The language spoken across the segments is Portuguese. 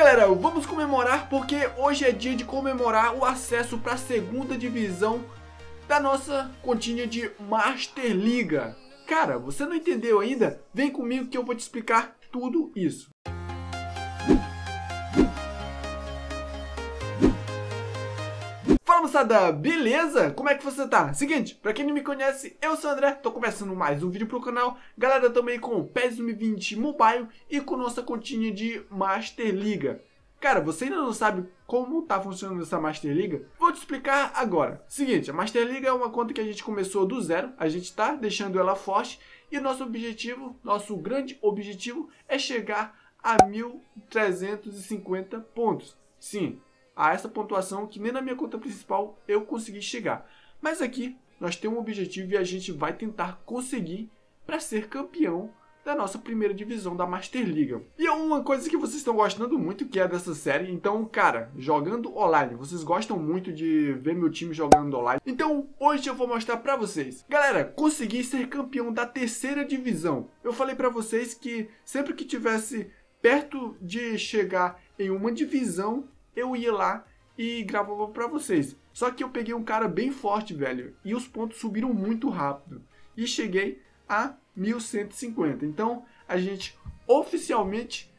galera, vamos comemorar porque hoje é dia de comemorar o acesso para a segunda divisão da nossa continha de Master Liga. Cara, você não entendeu ainda? Vem comigo que eu vou te explicar tudo isso. Fala moçada, beleza? Como é que você tá? Seguinte, pra quem não me conhece, eu sou o André, tô começando mais um vídeo pro canal. Galera, também com o PES 2020 Mobile e com nossa continha de Master Liga. Cara, você ainda não sabe como tá funcionando essa Master Liga? Vou te explicar agora. Seguinte, a Master Liga é uma conta que a gente começou do zero, a gente tá deixando ela forte e nosso objetivo, nosso grande objetivo é chegar a 1350 pontos. Sim, a essa pontuação que nem na minha conta principal eu consegui chegar. Mas aqui nós temos um objetivo e a gente vai tentar conseguir para ser campeão da nossa primeira divisão da Master League. E é uma coisa que vocês estão gostando muito que é dessa série. Então, cara, jogando online, vocês gostam muito de ver meu time jogando online. Então, hoje eu vou mostrar para vocês. Galera, consegui ser campeão da terceira divisão. Eu falei para vocês que sempre que tivesse perto de chegar em uma divisão, eu ia lá e gravava para vocês. Só que eu peguei um cara bem forte, velho, e os pontos subiram muito rápido. E cheguei a 1150. Então, a gente oficialmente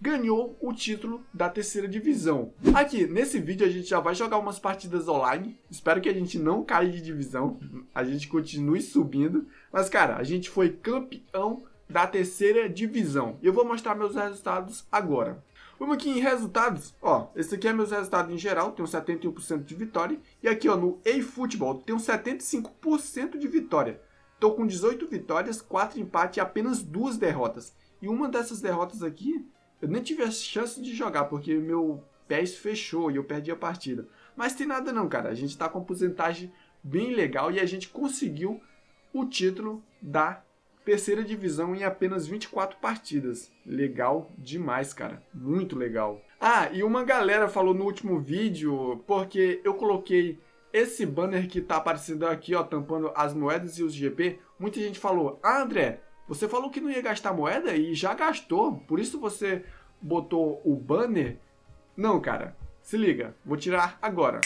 ganhou o título da terceira divisão. Aqui, nesse vídeo, a gente já vai jogar umas partidas online. Espero que a gente não caia de divisão. A gente continue subindo. Mas, cara, a gente foi campeão da terceira divisão. Eu vou mostrar meus resultados agora. Vamos aqui em resultados, ó, esse aqui é meus resultados em geral, tenho 71% de vitória, e aqui ó, no eFootball, tenho 75% de vitória. Estou com 18 vitórias, 4 empates e apenas 2 derrotas. E uma dessas derrotas aqui, eu nem tive a chance de jogar, porque meu PES fechou e eu perdi a partida. Mas tem nada não, cara, a gente está com uma porcentagem bem legal e a gente conseguiu o título da terceira divisão em apenas 24 partidas. Legal demais, cara. Muito legal. Ah, e uma galera falou no último vídeo, porque eu coloquei esse banner que tá aparecendo aqui, ó, tampando as moedas e os GP. Muita gente falou, ah, André, você falou que não ia gastar moeda e já gastou, por isso você botou o banner? Não, cara, se liga, vou tirar agora.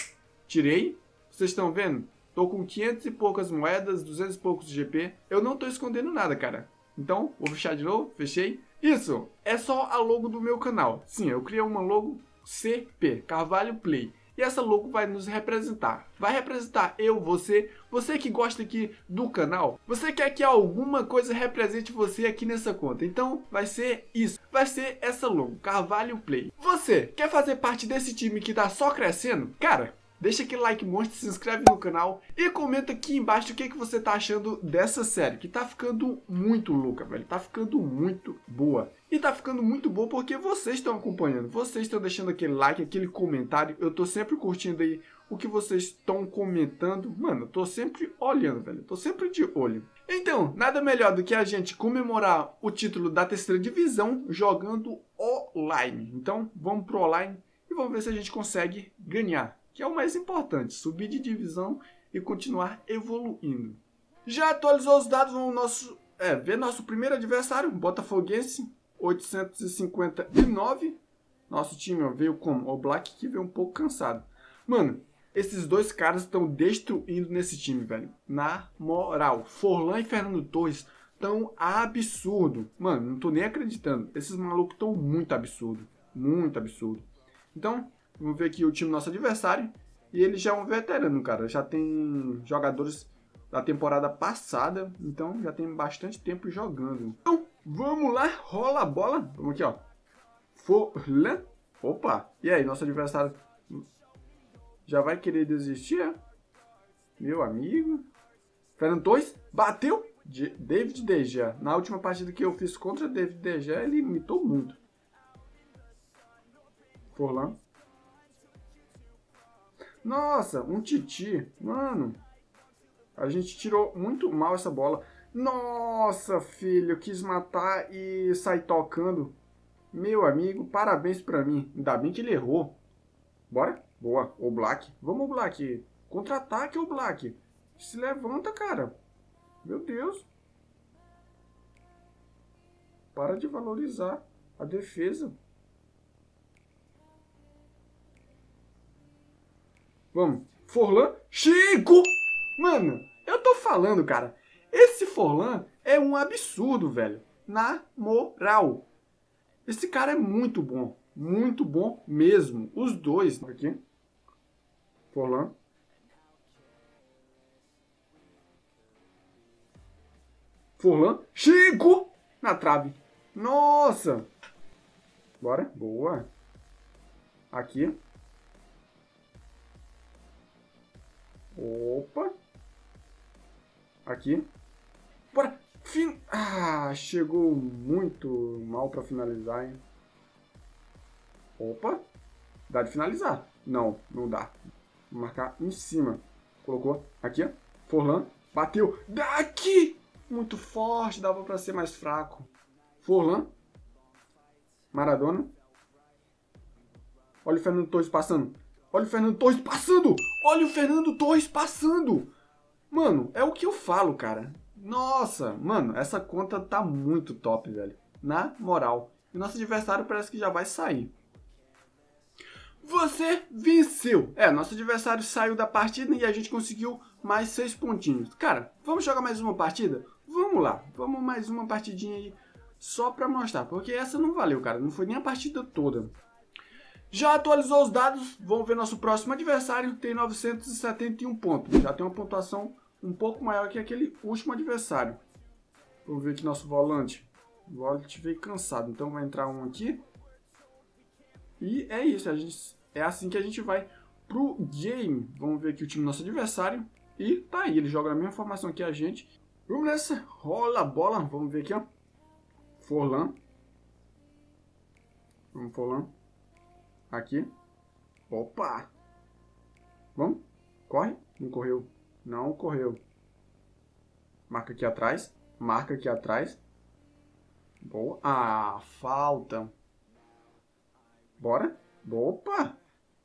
Tirei, vocês estão vendo? Tô com 500 e poucas moedas, 200 e poucos GP. Eu não tô escondendo nada, cara. Então, vou fechar de novo. Fechei. Isso é só a logo do meu canal. Sim, eu criei uma logo CP, Carvalho Play. E essa logo vai nos representar. Vai representar eu, você, você que gosta aqui do canal. Você quer que alguma coisa represente você aqui nessa conta. Então vai ser isso. Vai ser essa logo, Carvalho Play. Você quer fazer parte desse time que tá só crescendo? Cara, Deixa aquele like monstro, se inscreve no canal e comenta aqui embaixo o que, que você tá achando dessa série, que tá ficando muito louca, velho. Tá ficando muito boa. E tá ficando muito boa porque vocês estão acompanhando, vocês estão deixando aquele like, aquele comentário. Eu tô sempre curtindo aí o que vocês estão comentando. Mano, eu tô sempre olhando, velho. Eu tô sempre de olho. Então, nada melhor do que a gente comemorar o título da terceira divisão jogando online. Então, vamos pro online e vamos ver se a gente consegue ganhar que é o mais importante, subir de divisão e continuar evoluindo. Já atualizou os dados, vamos nosso, é, ver nosso primeiro adversário, Botafoguense, 859. Nosso time ó, veio como? O Black que veio um pouco cansado. Mano, esses dois caras estão destruindo nesse time, velho. Na moral, Forlan e Fernando Torres tão absurdo. Mano, não tô nem acreditando. Esses malucos estão muito absurdo. Muito absurdo. Então, Vamos ver aqui o time nosso adversário. E ele já é um veterano, cara. Já tem jogadores da temporada passada. Então já tem bastante tempo jogando. Então, vamos lá. Rola a bola. Vamos aqui, ó. Forlan. Opa. E aí, nosso adversário já vai querer desistir, é? Meu amigo. Fernando Torres. Bateu. David De Gea. Na última partida que eu fiz contra David De Gea, ele imitou muito. Forlan. Nossa, um Titi. Mano, a gente tirou muito mal essa bola. Nossa, filho, quis matar e sair tocando. Meu amigo, parabéns pra mim. Ainda bem que ele errou. Bora? Boa, o Black. Vamos, Black. Contra-ataque, o Black. Se levanta, cara. Meu Deus. Para de valorizar a defesa. Vamos. Forlan. Chico! Mano, eu tô falando, cara. Esse Forlan é um absurdo, velho. Na moral. Esse cara é muito bom. Muito bom mesmo. Os dois. Aqui. Forlan. Forlan. Chico! Na trave. Nossa! Bora. Boa. Aqui. Opa. Aqui. Bora. Fin... Ah, chegou muito mal para finalizar, hein? Opa. Dá de finalizar. Não, não dá. Vou marcar em cima. Colocou aqui, ó. Forlan. Bateu. Daqui! Muito forte, dava para ser mais fraco. Forlan. Maradona. Olha o Fernando Torres passando. Olha o Fernando Torres passando! Olha o Fernando Torres passando! Mano, é o que eu falo, cara. Nossa, mano, essa conta tá muito top, velho. Na moral. E nosso adversário parece que já vai sair. Você venceu! É, nosso adversário saiu da partida e a gente conseguiu mais seis pontinhos. Cara, vamos jogar mais uma partida? Vamos lá, vamos mais uma partidinha aí só pra mostrar. Porque essa não valeu, cara. Não foi nem a partida toda. Já atualizou os dados, vamos ver nosso próximo adversário, tem 971 pontos. Já tem uma pontuação um pouco maior que aquele último adversário. Vamos ver aqui nosso volante. O volante veio cansado, então vai entrar um aqui. E é isso, a gente, é assim que a gente vai pro game. Vamos ver aqui o time do nosso adversário. E tá aí, ele joga na mesma formação que a gente. Vamos nessa, rola a bola, vamos ver aqui, ó. Forlan. Vamos, Forlan. Aqui. Opa! Vamos? Corre? Não correu. Não correu. Marca aqui atrás. Marca aqui atrás. Boa. Ah, falta. Bora. Opa!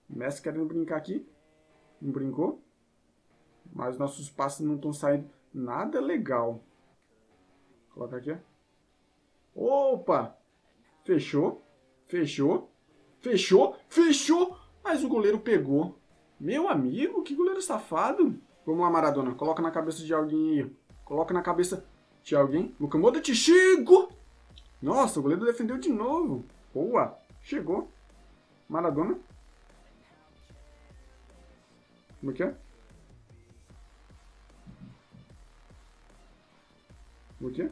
Messi querendo brincar aqui. Não brincou. Mas nossos passos não estão saindo nada legal. Coloca aqui. Opa! Fechou. Fechou. Fechou, fechou, mas o goleiro pegou. Meu amigo, que goleiro safado. Vamos lá, Maradona, coloca na cabeça de alguém aí. Coloca na cabeça de alguém. Luca Modric, chegou! Nossa, o goleiro defendeu de novo. Boa, chegou. Maradona. Como é que é? Como é que é?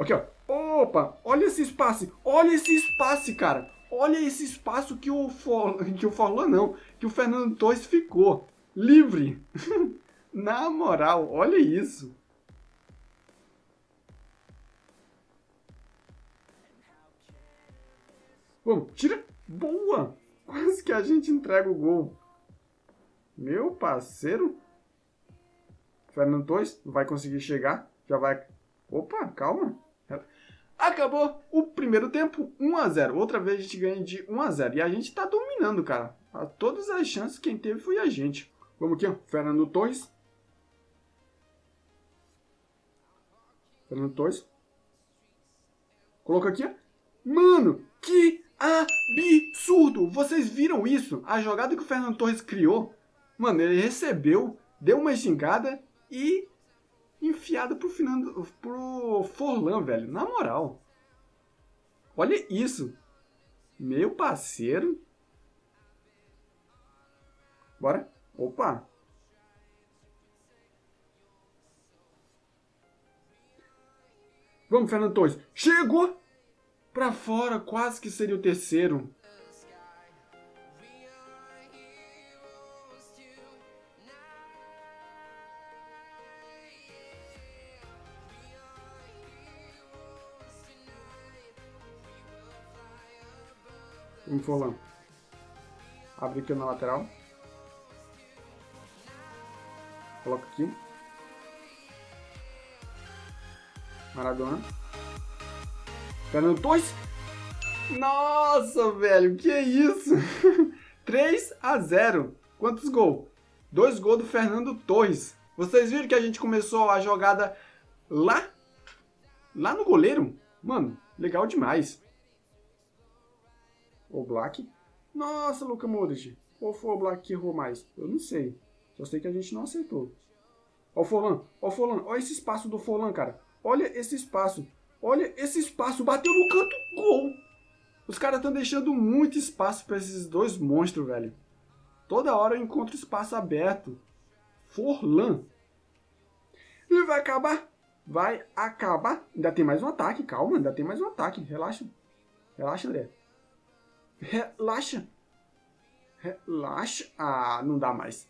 Aqui, ó. Opa, olha esse espaço. Olha esse espaço, cara. Olha esse espaço que o, que o Forlan não, que o Fernando Torres ficou. Livre. Na moral, olha isso. Vamos, tira. Boa! Quase que a gente entrega o gol. Meu parceiro. Fernando Torres vai conseguir chegar. Já vai. Opa, calma. Acabou o primeiro tempo 1 a 0 Outra vez a gente ganha de 1 a 0 E a gente tá dominando, cara. A todas as chances quem teve foi a gente. Vamos aqui, ó. Fernando Torres. Fernando Torres. Coloca aqui, ó. Mano, que absurdo! Vocês viram isso? A jogada que o Fernando Torres criou. Mano, ele recebeu, deu uma xingada e enfiada pro, Fernando, pro Forlan, velho. Na moral. Olha isso. Meu parceiro. Bora. Opa. Vamos, Fernando Torres. Chegou! Pra fora, quase que seria o terceiro. Em Forlan. Abre aqui na lateral. Coloca aqui. Maradona. Fernando Torres. Nossa, velho, que isso? 3 a 0. Quantos gols? Dois gols do Fernando Torres. Vocês viram que a gente começou a jogada lá? Lá no goleiro? Mano, legal demais. O Black. Nossa, Luca Modric. Ou foi o Black que errou mais? Eu não sei. Só sei que a gente não acertou. Ó o Forlan, ó o Forlan, ó esse espaço do Forlan, cara. Olha esse espaço. Olha esse espaço, bateu no canto, gol. Os caras estão deixando muito espaço para esses dois monstros, velho. Toda hora eu encontro espaço aberto. Forlan. E vai acabar. Vai acabar. Ainda tem mais um ataque, calma, ainda tem mais um ataque. Relaxa. Relaxa, André. Relaxa. Relaxa. Ah, não dá mais.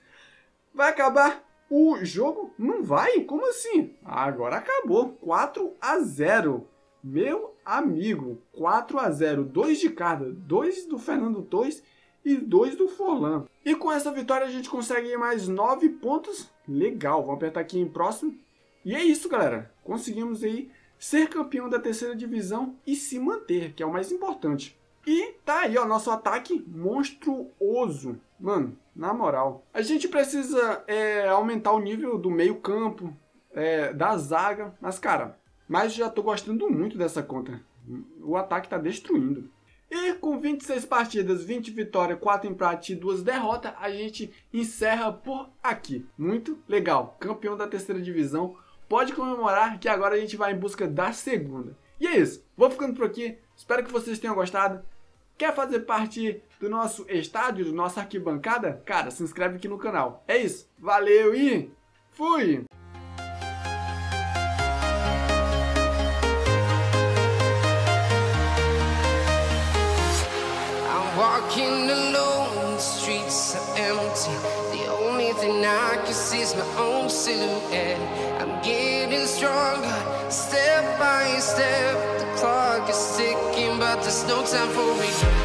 Vai acabar o jogo? Não vai? Como assim? Agora acabou. 4 a 0. Meu amigo, 4 a 0. Dois de cada. Dois do Fernando Torres e dois do Forlan. E com essa vitória a gente consegue mais 9 pontos. Legal. Vamos apertar aqui em próximo. E é isso, galera. Conseguimos aí ser campeão da terceira divisão e se manter, que é o mais importante. E tá aí, ó, nosso ataque monstruoso. Mano, na moral. A gente precisa é, aumentar o nível do meio campo, é, da zaga. Mas, cara, mas já tô gostando muito dessa conta. O ataque tá destruindo. E com 26 partidas, 20 vitórias, 4 empates e 2 derrotas, a gente encerra por aqui. Muito legal. Campeão da terceira divisão. Pode comemorar que agora a gente vai em busca da segunda. E é isso. Vou ficando por aqui. Espero que vocês tenham gostado. Quer fazer parte do nosso estádio, do nossa arquibancada? Cara, se inscreve aqui no canal. É isso. Valeu e fui! Walking alone, the streets are empty. The only thing I can see is my own silhouette. I'm getting stronger, step by step. There's no time for me.